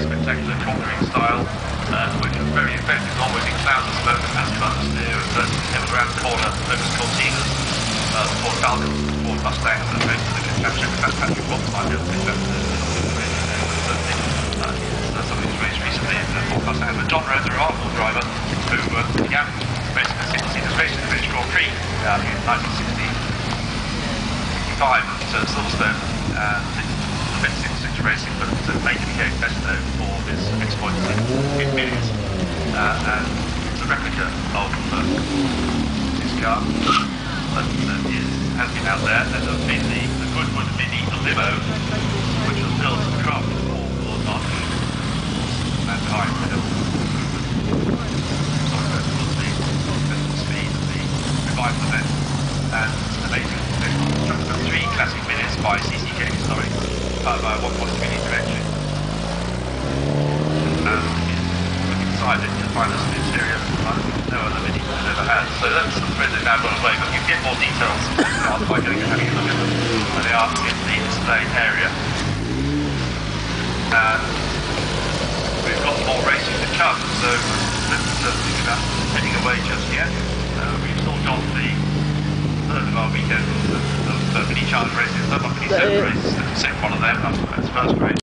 very spectacular conquering style, uh, which was very effective, not moving clouds of smoke and passive atmosphere, uh, it around the corner, Lotus Cortinas, uh, the Ford Falcon, the Ford Mustang, and the Ford the capture Patrick Watts might be able to pick the uh, uh, something recently in the Ford Mustang, but John Rhodes, our Arsenal driver, who uh, began racing the Sydney racing the British Grand Prix uh, in 1960, 65 at uh, Silverstone and a bit six six racing, but uh, became best known for his exploits in, in. Uh, and a replica of uh, car uh, has been out there. A been the, the Goodwood Mini limo, which was built and crafted for Lord March. And behind the hill. The the event. And amazing. Three classic minutes by CCK, sorry, powered by 1.3 So that's the thread they've now away, but you get more details by going and having a look at them. And they are in the display area. And we've got more racing to come, so let's uh, think about heading away just yet. Uh, we've still got the third of our weekend of, of uh, mini charge races, not mini That seven it? races. The second one of them, that's first race.